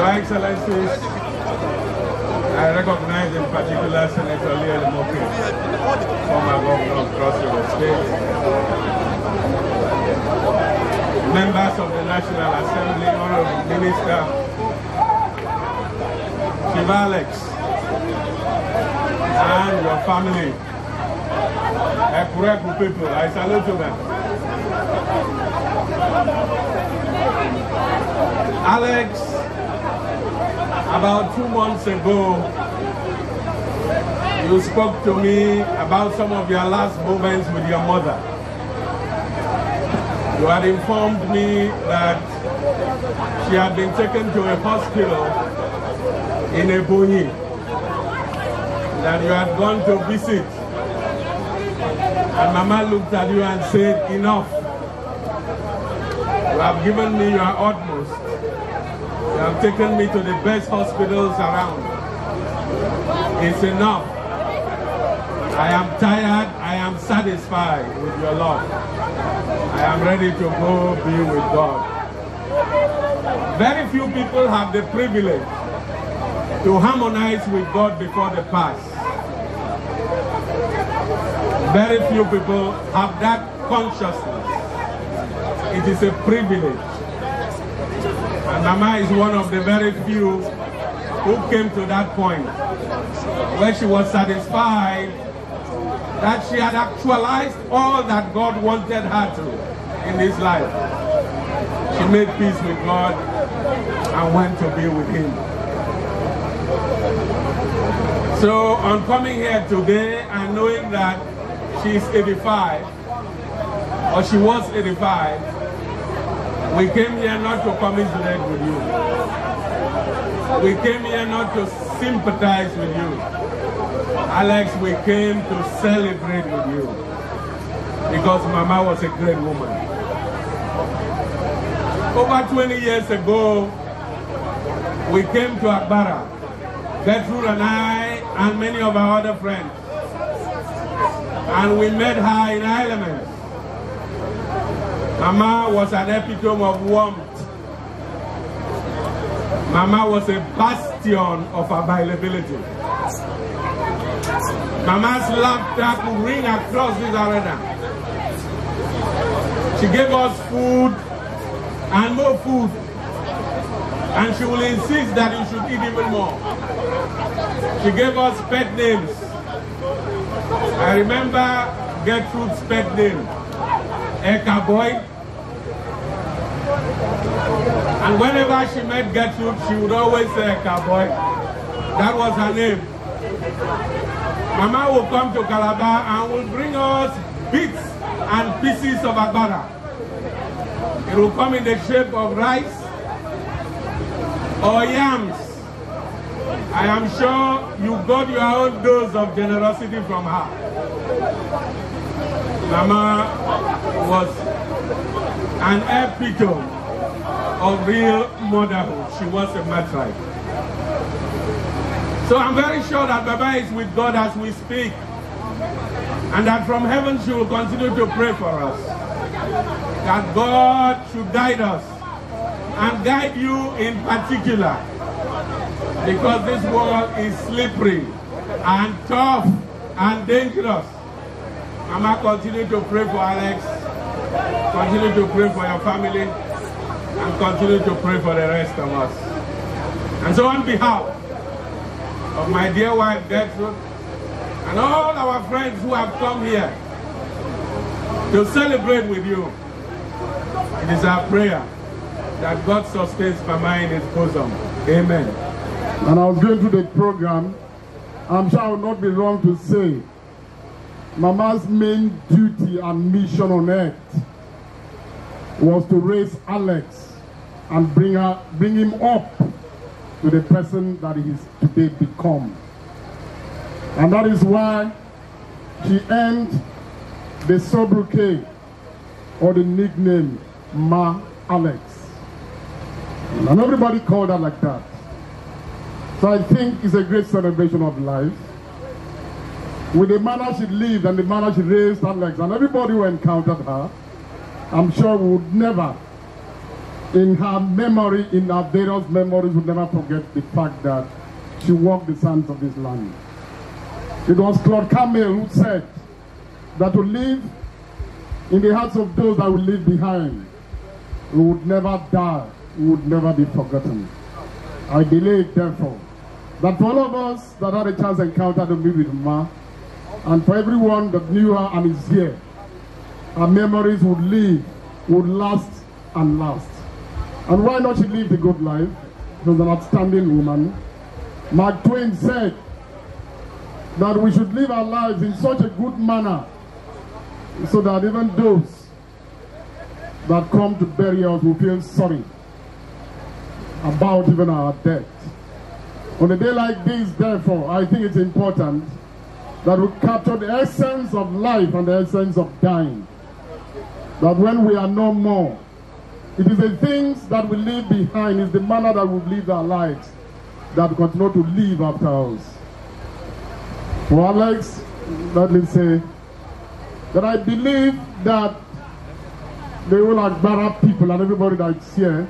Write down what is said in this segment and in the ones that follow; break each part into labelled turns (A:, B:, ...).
A: Your Excellencies, I recognize in particular Senator Liyel Imoke, former governor of Cross River State, members of the National Assembly, Honorable Minister, Chief Alex, and your family, Ekureku people, I salute you them. Alex, about two months ago, you spoke to me about some of your last moments with your mother. You had informed me that she had been taken to a hospital in Ebonyi, that you had gone to visit. And Mama looked at you and said, enough. You have given me your utmost. You have taken me to the best hospitals around. It's enough. I am tired. I am satisfied with your love. I am ready to go be with God. Very few people have the privilege to harmonize with God before the pass. Very few people have that consciousness. It is a privilege. Mama is one of the very few who came to that point where she was satisfied that she had actualized all that God wanted her to in this life. She made peace with God and went to be with Him. So on coming here today and knowing that she's 85, or she was 85, we came here not to commiserate with you. We came here not to sympathize with you. Alex, we came to celebrate with you. Because Mama was a great woman. Over 20 years ago, we came to Agbara. Gertrude and I and many of our other friends. And we met her in Ireland. Mama was an epitome of warmth. Mama was a bastion of availability. Mama's laughter could ring across this arena. She gave us food and more food. And she will insist that you should eat even more. She gave us pet names. I remember Gertrude's pet name, Eka Boy. And whenever she met Gertrude, she would always say cowboy. That was her name. Mama will come to Calabar and will bring us bits and pieces of agbada. It will come in the shape of rice or yams. I am sure you got your own dose of generosity from her. Mama was an epitome of real motherhood. She was a matriarch. So I'm very sure that Baba is with God as we speak. And that from heaven she will continue to pray for us. That God should guide us and guide you in particular. Because this world is slippery and tough and dangerous. Mama, continue to pray for Alex. Continue to pray for your family. And continue to pray for the rest of us. And so on behalf of my dear wife Gertrude and all our friends who have come here to celebrate with you, it is our prayer that God sustains Mama in his bosom. Amen.
B: And I was going through the program. I'm sure I will not be wrong to say Mama's main duty and mission on earth was to raise Alex and bring her, bring him up to the person that he is today become. And that is why she earned the sobriquet or the nickname Ma Alex. And everybody called her like that. So I think it's a great celebration of life. With the manner she lived and the manner she raised Alex and everybody who encountered her, I'm sure would never in her memory, in our various memories, we'll never forget the fact that she walked the sands of this land. It was Claude Camel who said that to live in the hearts of those that will leave behind, we would never die, we would never be forgotten. I believe, therefore, that for all of us that had a chance to encounter to meet with Ma, and for everyone that knew her and is here, our memories would live, would last and last. And why not she lived a good life? She was an outstanding woman. Mark Twain said that we should live our lives in such a good manner so that even those that come to bury us will feel sorry about even our death. On a day like this, therefore, I think it's important that we capture the essence of life and the essence of dying. That when we are no more, it is the things that we leave behind, is the manner that we live our lives that continue to live after us. For Alex, let me say that I believe that the whole Agbara people and everybody that's here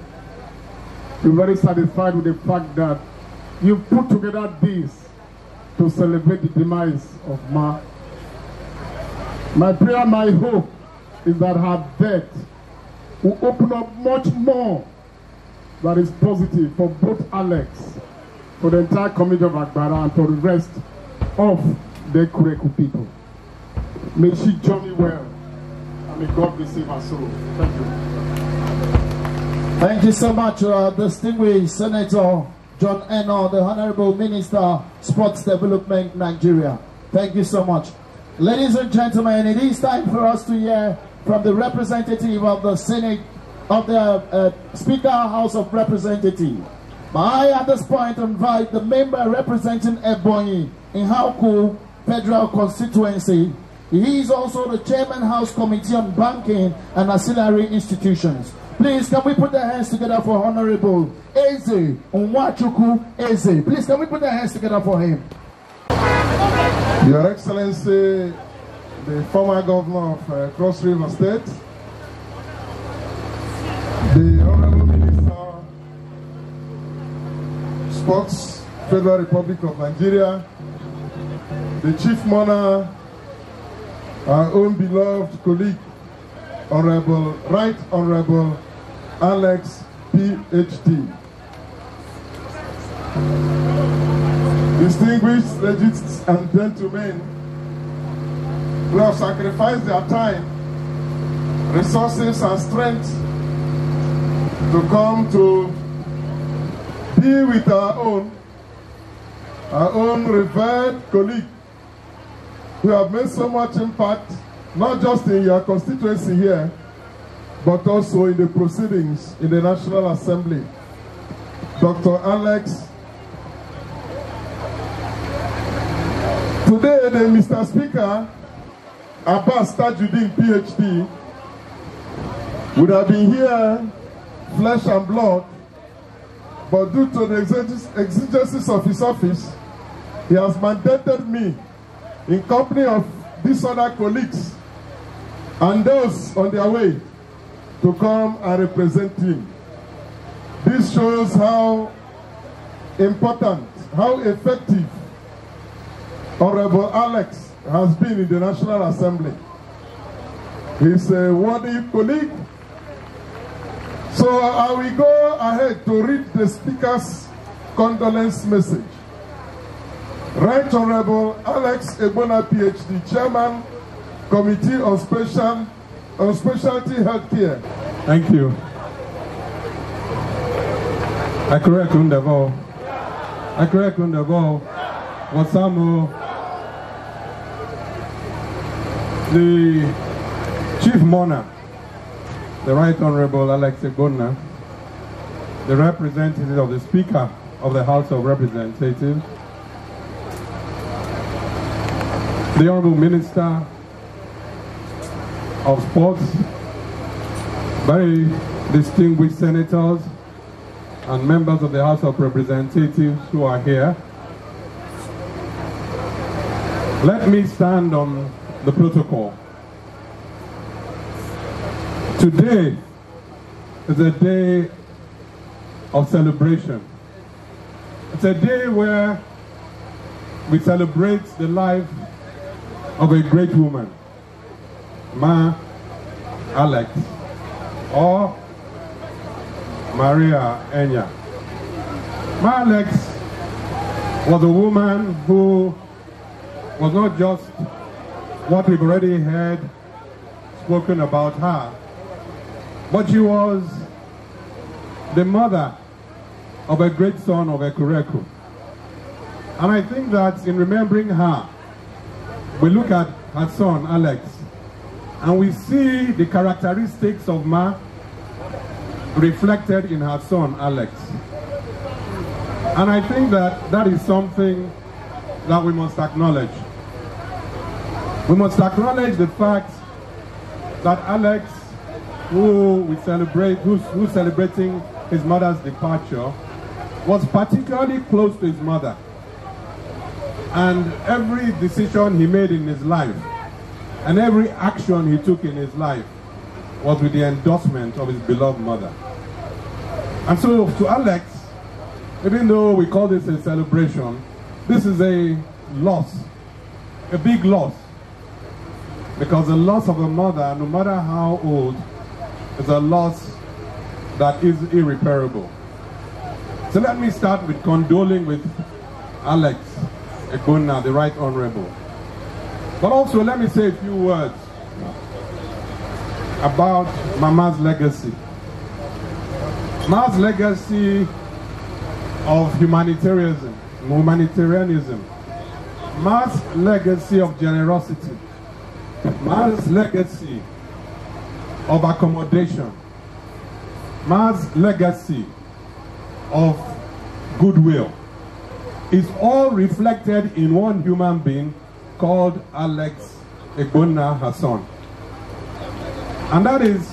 B: be very satisfied with the fact that you put together this to celebrate the demise of Ma. My prayer, my hope is that her death will open up much more that is positive for both Alex, for the entire community of Agbara, and for the rest of the Kureku people. May she journey well, and may God receive her soul. Thank you.
C: Thank you so much, uh, distinguished Senator John Enoh, the Honorable Minister, Sports Development, Nigeria. Thank you so much. Ladies and gentlemen, it is time for us to hear from the representative of the Senate, of the uh, Speaker House of Representatives. I, at this point, invite the member representing Ebonyi in Hauku Federal Constituency. He is also the Chairman House Committee on Banking and Ancillary Institutions. Please, can we put our hands together for Honorable Eze Nwachukwu Eze? Please, can we put our hands together for him?
D: Your Excellency, the former governor of uh, Cross River State, the Honorable Minister, Sports, Federal Republic of Nigeria, the Chief Mourner, our own beloved colleague, Honorable, Right Honorable Alex, PhD. Distinguished ladies and gentlemen, who have sacrificed their time, resources, and strength to come to be with our own, our own revered colleague who have made so much impact, not just in your constituency here, but also in the proceedings in the National Assembly. Dr. Alex. Today, the Mr. Speaker, Abbas Tajuddin, PhD, would have been here, flesh and blood, but due to the exigencies of his office, he has mandated me in company of these other colleagues and those on their way to come and represent him. This shows how important, how effective Honorable Alex has been in the National Assembly. He's a worthy colleague. So I will go ahead to read the Speaker's condolence message. Right Honorable Alex Egbona, PhD, Chairman, Committee on Special on Specialty Healthcare.
E: Thank you. Akure Kundavo. Akure Kundavo. Wasamu. The Chief Mourner, the Right Honorable Alex Egbona, the representative of the Speaker of the House of Representatives, the Honorable Minister of Sports, very distinguished senators and members of the House of Representatives who are here. Let me stand on the protocol. Today is a day of celebration. It's a day where we celebrate the life of a great woman, Ma Alex, or Maria Enya. Ma Alex was a woman who was not just what we've already heard spoken about her, but she was the mother of a great son of Ekureku. And I think that in remembering her, we look at her son, Alex, and we see the characteristics of Ma reflected in her son, Alex. And I think that that is something that we must acknowledge. We must acknowledge the fact that Alex, who we celebrate, who's, who's celebrating his mother's departure, was particularly close to his mother. And every decision he made in his life, and every action he took in his life, was with the endorsement of his beloved mother. And so to Alex, even though we call this a celebration, this is a loss, a big loss. Because the loss of a mother, no matter how old, is a loss that is irreparable. So let me start with condoling with Alex Egbona, the Right Honorable. But also let me say a few words about Mama's legacy. Mama's legacy of humanitarianism, humanitarianism, Ma's legacy of generosity, Ma's legacy of accommodation, Ma's legacy of goodwill is all reflected in one human being called Alex Egbona Hassan. And that is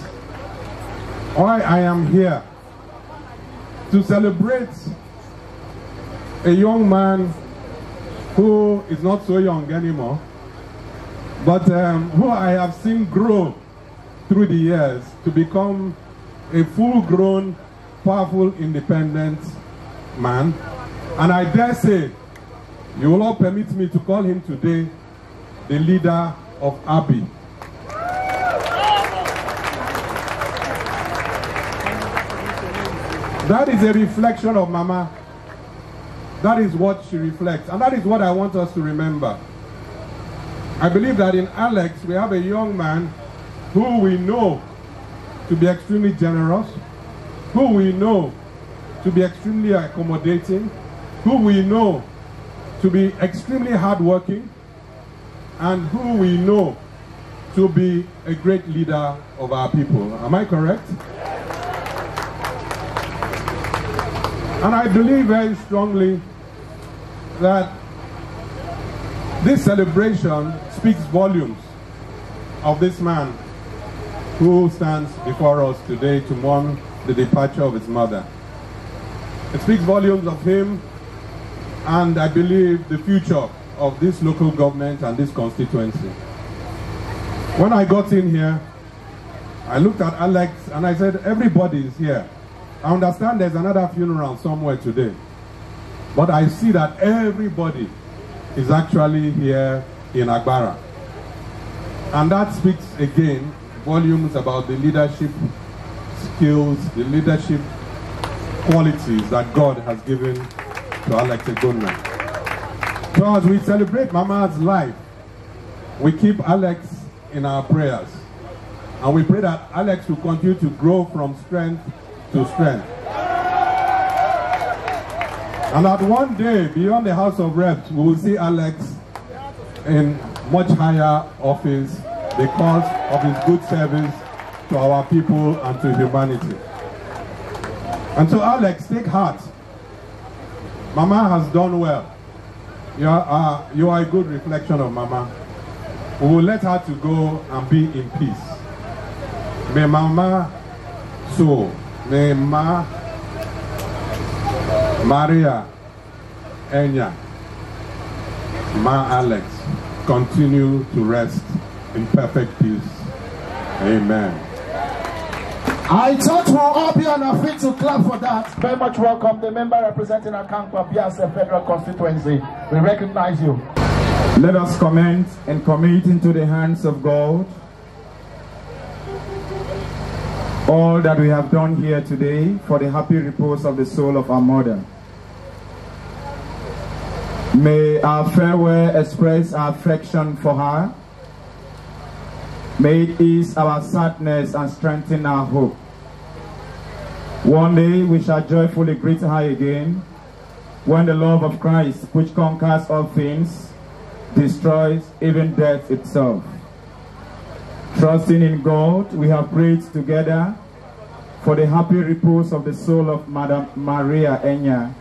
E: why I am here to celebrate a young man who is not so young anymore, but um, who I have seen grow through the years to become a full-grown, powerful, independent man. And I dare say, you will all permit me to call him today the leader of Abi. That is a reflection of Mama. That is what she reflects. And that is what I want us to remember. I believe that in Alex, we have a young man who we know to be extremely generous, who we know to be extremely accommodating, who we know to be extremely hardworking, and who we know to be a great leader of our people. Am I correct? And I believe very strongly that this celebration speaks volumes of this man who stands before us today to mourn the departure of his mother. It speaks volumes of him and I believe the future of this local government and this constituency. When I got in here, I looked at Alex and I said, everybody is here. I understand there's another funeral somewhere today. But I see that everybody is actually here in Agbara. And that speaks again volumes about the leadership skills, the leadership qualities that God has given to Alex Egbona. So as we celebrate Mama's life, we keep Alex in our prayers. And we pray that Alex will continue to grow from strength to strength. And that one day, beyond the House of Reps, we will see Alex in much higher office because of his good service to our people and to humanity. And so Alex, take heart. Mama has done well. You are, uh, you are a good reflection of Mama. We will let her to go and be in peace. May Mama so, may Ma Maria Enya, Ma Alex continue to rest in perfect peace. Amen.
C: I thought we'll all be on our feet to clap for that. Very much welcome, the member representing Akamkpa Biase Federal Constituency. We recognize you.
F: Let us commend and commit into the hands of God all that we have done here today for the happy repose of the soul of our mother. May our farewell express our affection for her. May it ease our sadness and strengthen our hope. One day we shall joyfully greet her again when the love of Christ, which conquers all things, destroys even death itself. Trusting in God, we have prayed together for the happy repose of the soul of Madam Maria Enya.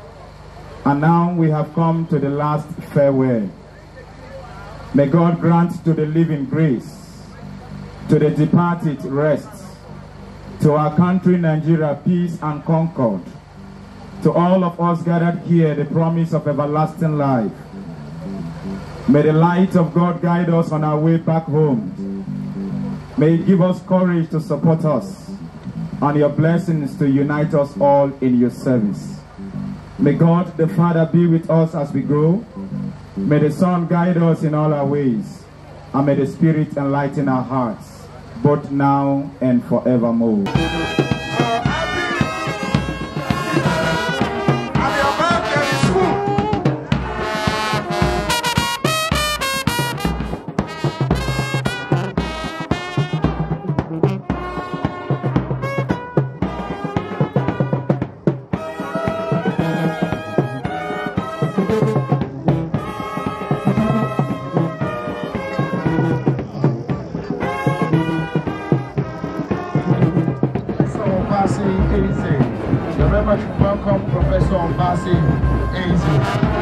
F: And now we have come to the last farewell. May God grant to the living grace, to the departed rest, to our country Nigeria peace and concord, to all of us gathered here the promise of everlasting life. May the light of God guide us on our way back home May it give us courage to support us and your blessings to unite us all in your service. May God the Father be with us as we go. May the Son guide us in all our ways. And may the Spirit enlighten our hearts, both now and forevermore.
G: passe. Easy.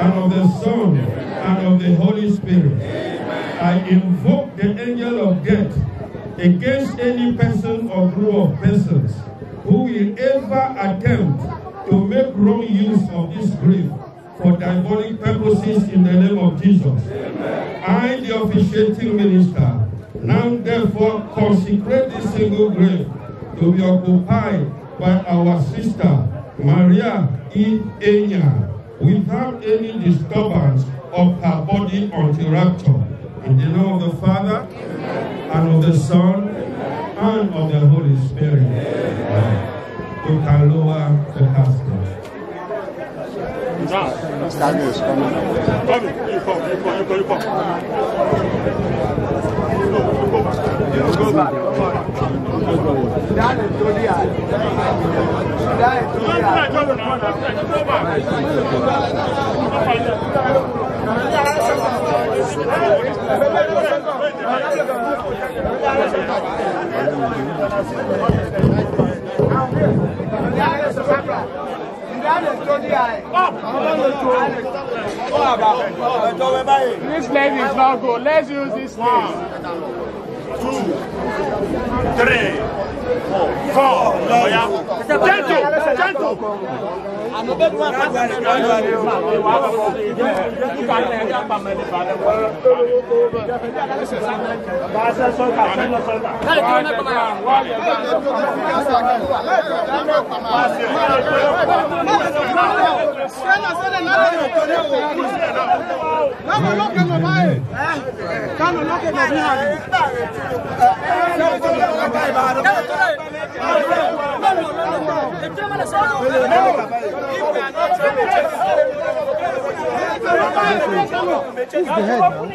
G: And of the Son, and of the Holy Spirit. I invoke the angel of death against any person or group of persons who will ever attempt to make wrong use of this grave for diabolic purposes in the name of Jesus. I, the officiating minister, now therefore consecrate this single grave to be occupied by our sister Maria E. Enya without any disturbance of her body until rapture. In the name of the Father, and of the Son, and of the Holy Spirit. You can lower the casket.
H: This lane is not good. Let's use this lane.
I: Three, four. Oya. Gentle, gentle.
G: Kano lókè lọ bí hàn. Kano lókè lọ bí hàn. He's the head, man.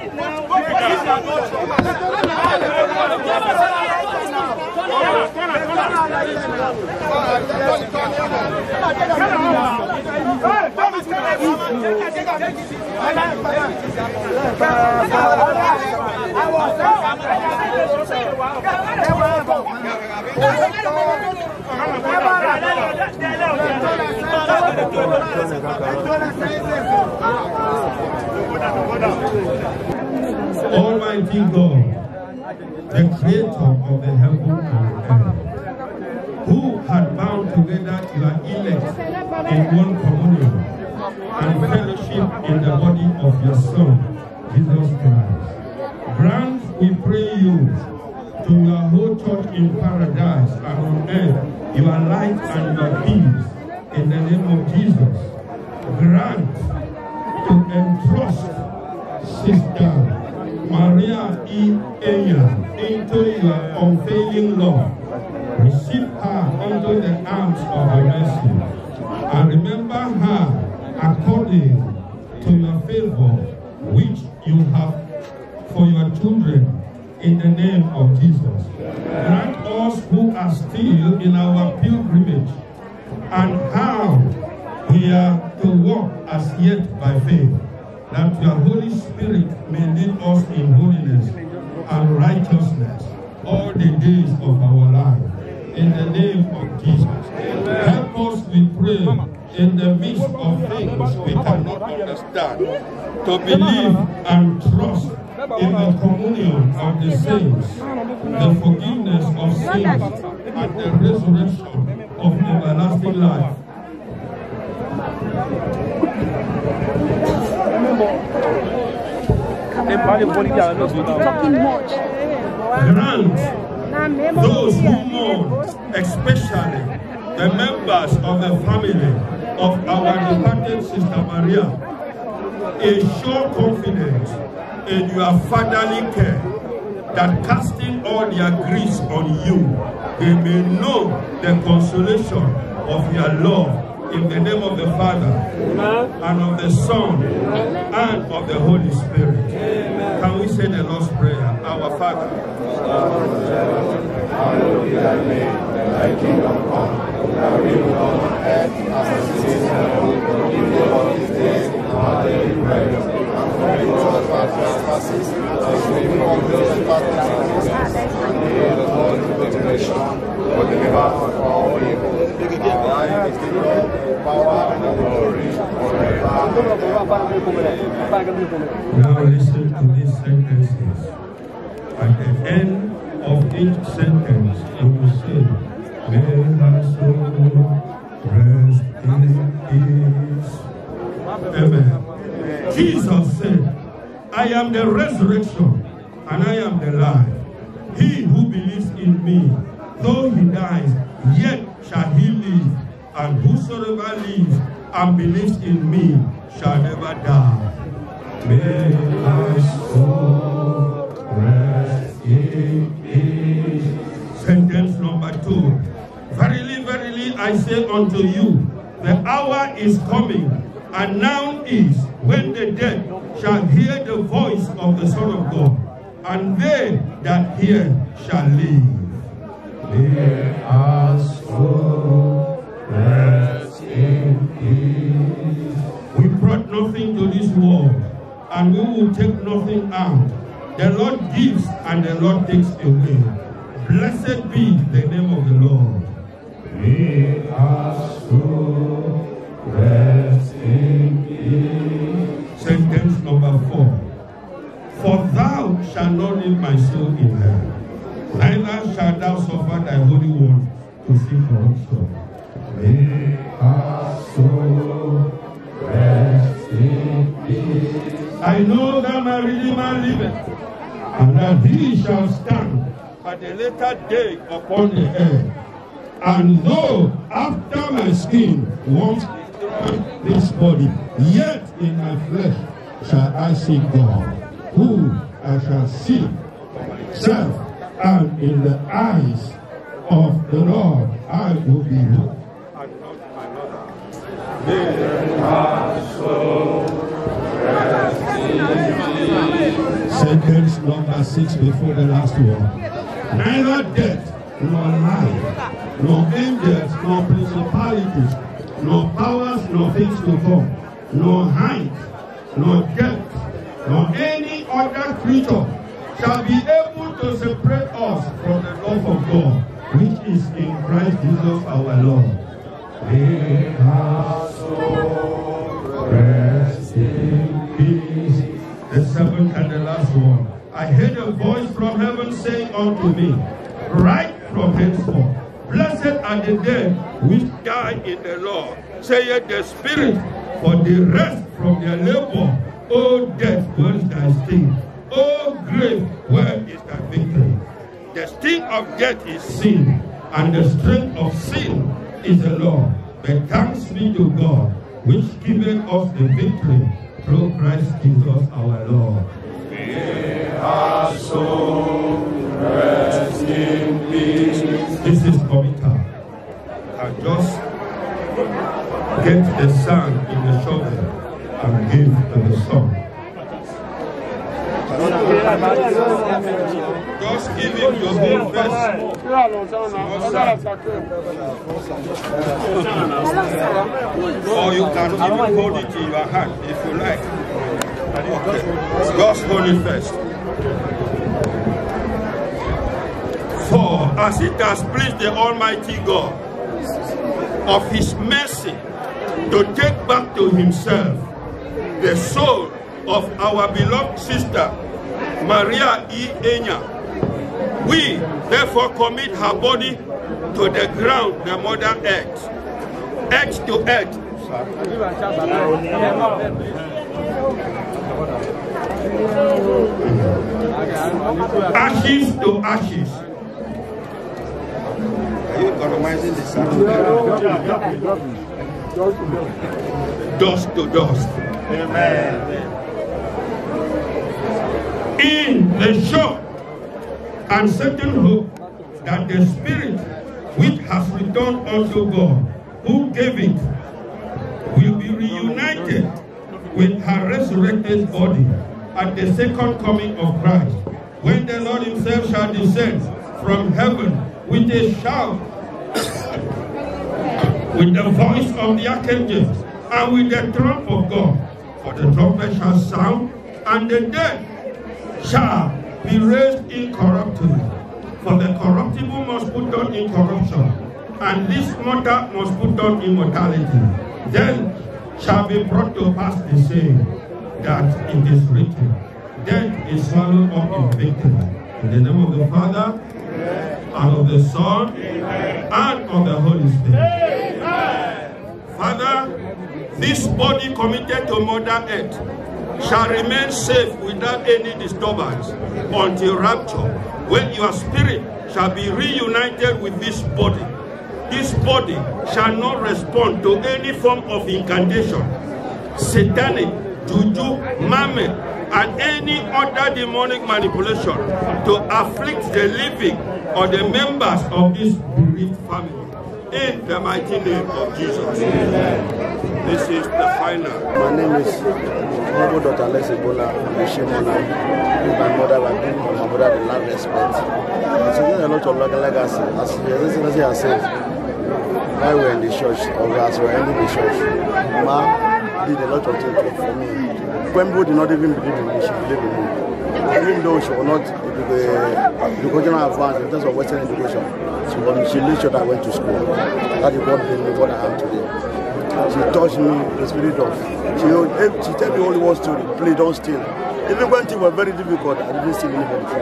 G: Almighty God, the creator of the heaven and earth, who had bound together your elect in one communion and fellowship in the body of your Son, Jesus Christ. Grant, according to your favor, which you have for your children in the name of Jesus. Grant us who are still in our pilgrimage and how we are to walk as yet by faith, that your Holy Spirit may lead us in holiness and righteousness all the days of our life. In the name of Jesus. Help us, we pray, in the midst of things we cannot understand, to believe and trust in the communion of the saints, the forgiveness of sins, and the resurrection of everlasting life.
J: talking much.
G: Grant those who mourn, especially the members of the family of our departed Sister Maria, a sure confidence in your fatherly care that casting all their griefs on you, they may know the consolation of your love in the name of the Father and of the Son and of the Holy Spirit. Can we say the Lord's Prayer? Our Father. Now listen to these sentences. At the end of each sentence, you will say, May my soul rest in peace. Amen. Jesus said, I am the resurrection and I am the life. He who believes in me, though he dies, yet shall he live. And whosoever lives and believes in me shall never die. May my soul rest in peace. Sentence number two. Verily, verily, I say unto you, the hour is coming, and now is when the dead shall hear the voice of the Son of God, and they that hear shall live. Soul rest in peace. We brought nothing to this world, and we will take nothing out. The Lord gives, and the Lord takes away. Blessed be the name of the Lord. Sentence number four. For thou shalt not leave my soul in hell, neither shalt thou suffer thy holy one to see corruption. I know that my Redeemer liveth, and that he shall stand at the later day upon the earth. And though after my skin destroyed this body, yet in my flesh shall I see God, who I shall see myself, and in the eyes of the Lord I will be looked. Sentence number six before the last one. Neither death nor life, nor angels, nor principalities, nor powers, nor things to come, nor height, nor depth, nor any other creature shall be able to separate us from the love of God, which is in Christ Jesus our Lord. May our soul rest in peace. The seventh and the last one. I heard a voice from heaven saying unto me, Right blessed are the dead which die in the Lord, saith the Spirit, for the rest from their labor. O death, where is thy sting? O grave, where is thy victory? The sting of death is sin, and the strength of sin is the law. But thanks be to God, which giveth us the victory through Christ Jesus our Lord. Soul rest in peace. This is Komita. I just get the sand in the shovel and give to the sun. Just give him your whole. Or you can even hold it in your hand if you like. Okay. Just hold it first. For as it has pleased the Almighty God of his mercy to take back to himself the soul of our beloved sister Maria E. Enya. We therefore commit her body to the ground, the mother earth, earth to earth. Ashes to ashes. Are you economizing the sound? Dust to dust. Amen. In the sure and certain hope that the Spirit which has returned unto God, who gave it, will be reunited with her resurrected body at the second coming of Christ, when the Lord himself shall descend from heaven with a shout, with the voice of the archangels, and with the trump of God, For the trumpet shall sound, and the dead shall be raised incorruptible. For the corruptible must put on incorruption, and this mortal must put on immortality. Then shall be brought to pass the saying that it is written, Death is swallowed up in victory. In the name of the Father, and of the Son, and of the Holy Spirit. Father, this body committed to Mother Earth shall remain safe without any disturbance until rapture, when your spirit shall be reunited with this body. This body shall not respond to any form of incantation, satanic, juju, mammon, and any other demonic manipulation to afflict the living or the members of this bereaved family. In the mighty name of Jesus. This is the final.
K: My name is Honorable Dr. Alex Ebola Oshimona. My mother, I bring my mother the land respect. So there's a lot of legacy. As he has said, we were in the church, or as we were ending the church, Ma did a lot of things for me. People did not even believe in me, she believed in me. Even though she was not educational advanced in terms of Western education, she, was, she made sure that I went to school. That is what made me what I am today. She touched me, the spirit of. She, she tell me only one story, please don't steal. Even when things were very difficult, I didn't steal anybody's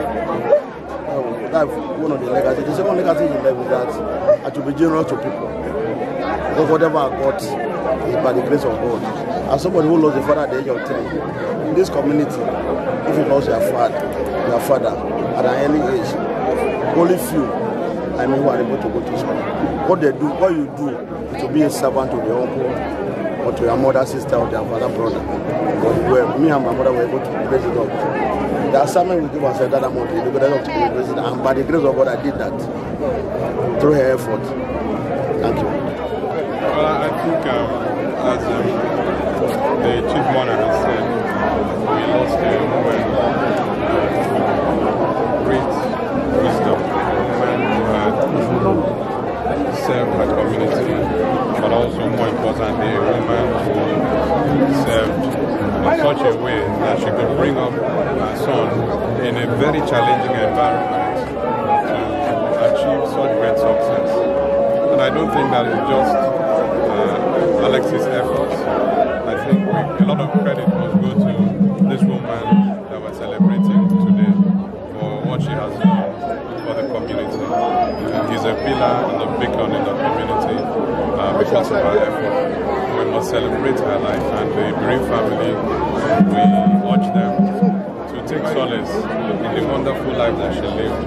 K: uh, That's one of the legacies. The second legacy in life is that I should be generous to people. Because whatever I got is by the grace of God. As somebody who lost a father at the age of three, in this community, if you lost your father, your father at an early age, only few I mean who are able to go to school. What they do, what you do, is to be a servant to the uncle or to your mother, sister, or their father, brother. But where me and my mother were able to raise it up. The assignment we give ourselves that did up to be president. And by the grace of God, I did that through her effort. Thank you.
L: Well, I think um, as um, the chief has said, we lost a woman of great wisdom, a woman served her community, but also more importantly, a woman who served in such a way that she could bring up her son in a very challenging environment to achieve such great success. And I don't think that it's just uh, Alexis' a lot of credit must go to this woman that we're celebrating today for what she has done for the community. Uh, he's a pillar and a beacon in the community uh, because of her effort. We must celebrate her life and the bereaved family, we urge them to take solace in the wonderful life that she lived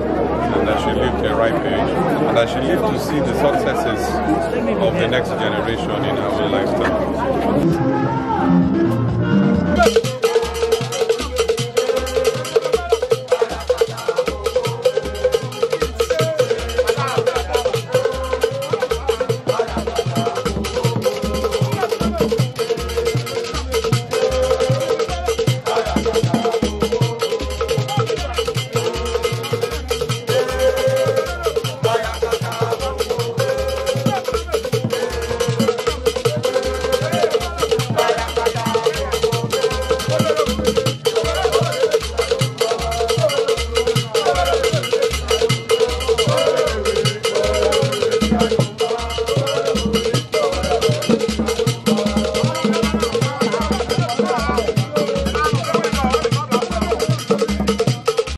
L: and that she lived a ripe age and that she lived to see the successes of the next generation in her own lifetime.